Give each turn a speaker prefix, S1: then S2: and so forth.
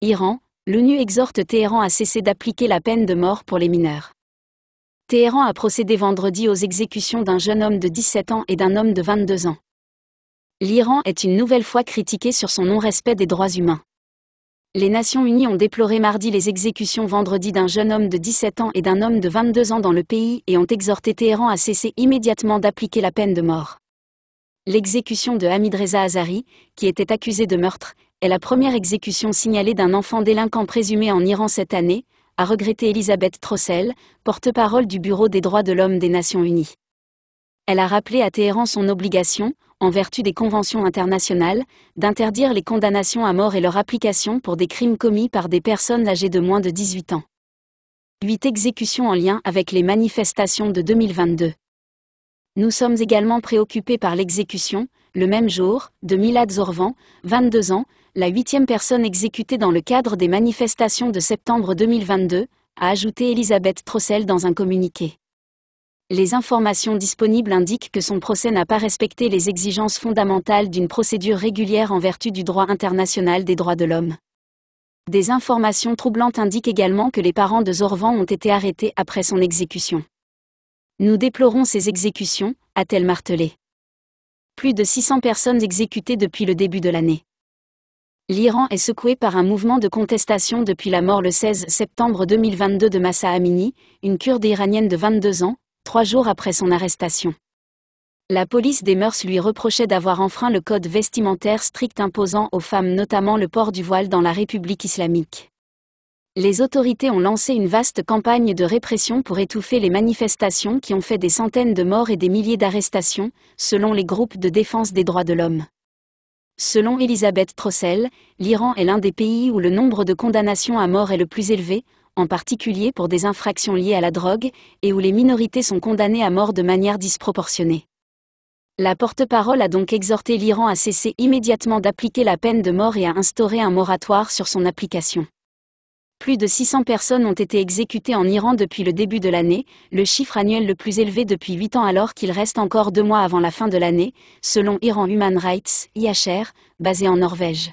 S1: Iran, l'ONU exhorte Téhéran à cesser d'appliquer la peine de mort pour les mineurs. Téhéran a procédé vendredi aux exécutions d'un jeune homme de 17 ans et d'un homme de 22 ans. L'Iran est une nouvelle fois critiqué sur son non-respect des droits humains. Les Nations Unies ont déploré mardi les exécutions vendredi d'un jeune homme de 17 ans et d'un homme de 22 ans dans le pays et ont exhorté Téhéran à cesser immédiatement d'appliquer la peine de mort. L'exécution de Hamid Reza Azari, qui était accusé de meurtre, est la première exécution signalée d'un enfant délinquant présumé en Iran cette année, a regretté Elisabeth Trossel, porte-parole du Bureau des droits de l'homme des Nations Unies. Elle a rappelé à Téhéran son obligation, en vertu des conventions internationales, d'interdire les condamnations à mort et leur application pour des crimes commis par des personnes âgées de moins de 18 ans. 8 exécutions en lien avec les manifestations de 2022. Nous sommes également préoccupés par l'exécution, le même jour, de Milad Zorvan, 22 ans, la huitième personne exécutée dans le cadre des manifestations de septembre 2022, a ajouté Elisabeth Trossel dans un communiqué. Les informations disponibles indiquent que son procès n'a pas respecté les exigences fondamentales d'une procédure régulière en vertu du droit international des droits de l'homme. Des informations troublantes indiquent également que les parents de Zorvan ont été arrêtés après son exécution. Nous déplorons ces exécutions, a-t-elle martelé. Plus de 600 personnes exécutées depuis le début de l'année. L'Iran est secoué par un mouvement de contestation depuis la mort le 16 septembre 2022 de Massa Amini, une kurde iranienne de 22 ans, trois jours après son arrestation. La police des mœurs lui reprochait d'avoir enfreint le code vestimentaire strict imposant aux femmes notamment le port du voile dans la République islamique. Les autorités ont lancé une vaste campagne de répression pour étouffer les manifestations qui ont fait des centaines de morts et des milliers d'arrestations, selon les groupes de défense des droits de l'homme. Selon Elisabeth Trossel, l'Iran est l'un des pays où le nombre de condamnations à mort est le plus élevé, en particulier pour des infractions liées à la drogue, et où les minorités sont condamnées à mort de manière disproportionnée. La porte-parole a donc exhorté l'Iran à cesser immédiatement d'appliquer la peine de mort et à instaurer un moratoire sur son application. Plus de 600 personnes ont été exécutées en Iran depuis le début de l'année, le chiffre annuel le plus élevé depuis 8 ans alors qu'il reste encore deux mois avant la fin de l'année, selon Iran Human Rights, IHR, basé en Norvège.